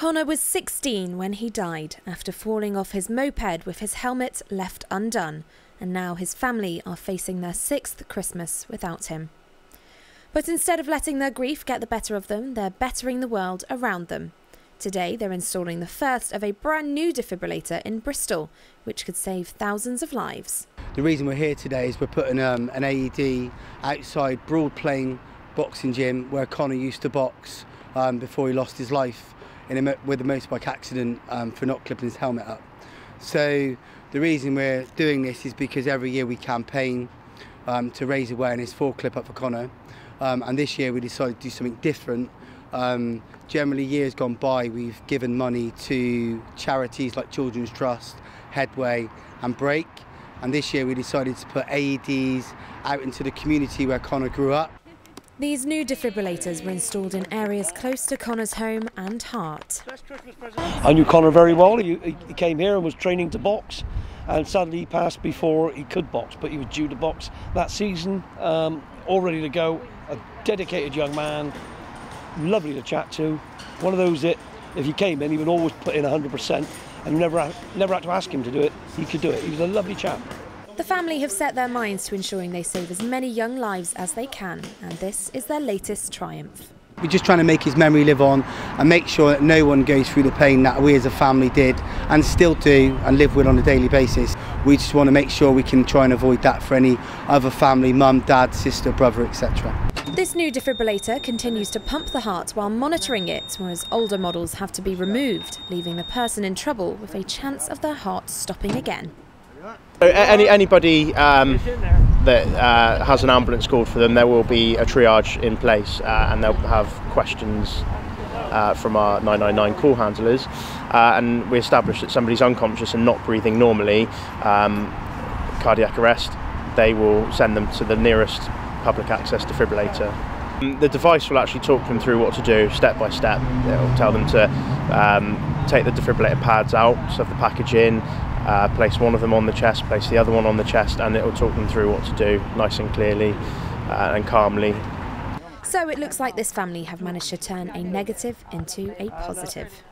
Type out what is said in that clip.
Conor was 16 when he died after falling off his moped with his helmet left undone, and now his family are facing their sixth Christmas without him. But instead of letting their grief get the better of them, they're bettering the world around them. Today, they're installing the first of a brand new defibrillator in Bristol, which could save thousands of lives. The reason we're here today is we're putting um, an AED outside Broad Plain boxing gym where Conor used to box um, before he lost his life in a, with a motorbike accident um, for not clipping his helmet up. So the reason we're doing this is because every year we campaign um, to raise awareness for Clip Up for Conor. Um, and this year we decided to do something different. Um, generally, years gone by, we've given money to charities like Children's Trust, Headway, and Break. And this year we decided to put AEDs out into the community where Conor grew up. These new defibrillators were installed in areas close to Conor's home and heart. I knew Conor very well. He, he came here and was training to box, and sadly he passed before he could box, but he was due to box that season, um, all ready to go. A dedicated young man, lovely to chat to. One of those that, if he came in, he would always put in 100%, and never, never had to ask him to do it. He could do it. He was a lovely chap. The family have set their minds to ensuring they save as many young lives as they can, and this is their latest triumph. We're just trying to make his memory live on and make sure that no one goes through the pain that we as a family did and still do and live with on a daily basis. We just want to make sure we can try and avoid that for any other family, mum, dad, sister, brother, etc. This new defibrillator continues to pump the heart while monitoring it, whereas older models have to be removed, leaving the person in trouble with a chance of their heart stopping again. Any, anybody um, that uh, has an ambulance called for them, there will be a triage in place uh, and they'll have questions uh, from our 999 call handlers. Uh, and we establish that somebody's unconscious and not breathing normally, um, cardiac arrest, they will send them to the nearest public access defibrillator. The device will actually talk them through what to do step by step. It will tell them to um, take the defibrillator pads out, stuff the package in, uh, place one of them on the chest, place the other one on the chest, and it will talk them through what to do nice and clearly uh, and calmly. So it looks like this family have managed to turn a negative into a positive.